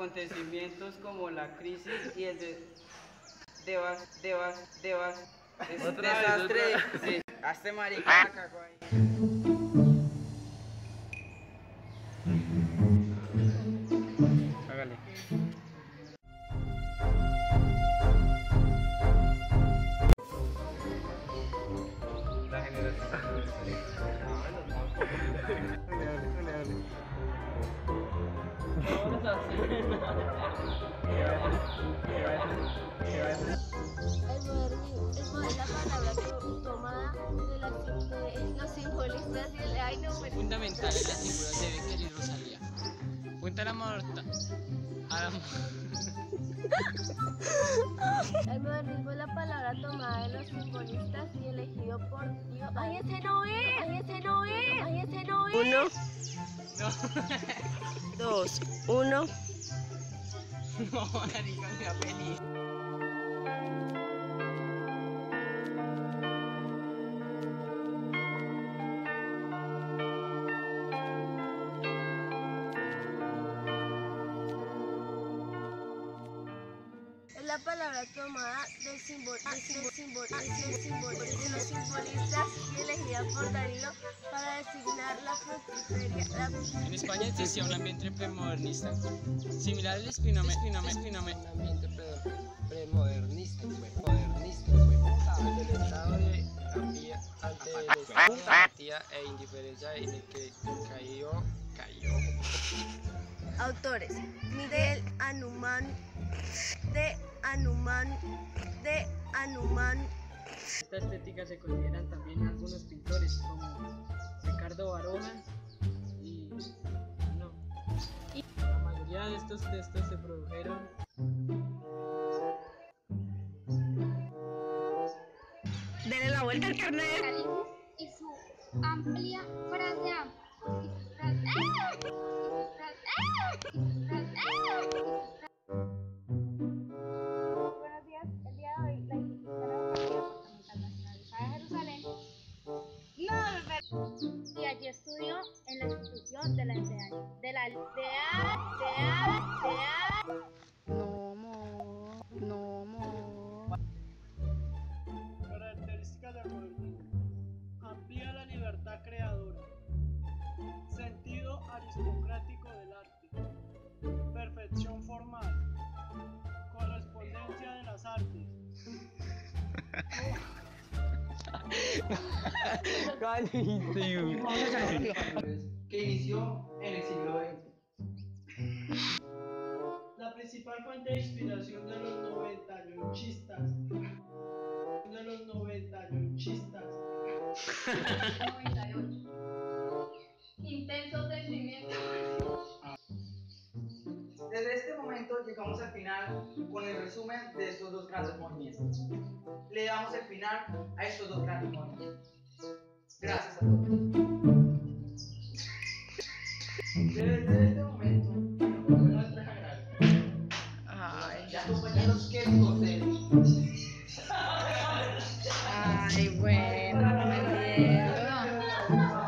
acontecimientos como la crisis y el de, devas, devas, devas, vez, desastre. Sí, hazte marica, la cagó ahí. Es mo- es la palabra to- tomada de, la, de los simbolistas y el ay no me Fundamental en las figuras de Becker y Rosalía. Cuenta la morta. A la El modernismo es la palabra tomada de los simbolistas y elegido por Dios. ¡Ay, ese no es! ¡Ay, ese no es! ¡Ay, ese no es! Uno, dos, uno. No, da la palabra tomada del símbolo, del símbolo, símbolo, del símbolo, de los simbolistas y elegida por Darío para designar la fructiferia. En España existía un ambiente premodernista, similar al espinome, espinome, espinome. Un ambiente pre- premodernista. Modernista, güey. Ante el estado de ante apatía e indiferencia en el que cayó, cayó. Autores: Miguel Anuman, de Anuman. Esta estética se consideran también algunos pintores como Ricardo Baroja y no. La mayoría de estos textos se produjeron Dele la vuelta al carnet. y su amplia la de la enseñanza de la de a de a de Que inició en el siglo XX. La principal fuente de inspiración de los noventañochistas. De los noventañochistas. llegamos al final con el resumen de estos dos grandes movimientos. Le damos el final a estos dos grandes movimientos. Gracias a todos. Desde este momento, nuestra Ya compañeros, ¿qué es ustedes? Ay, bueno, no me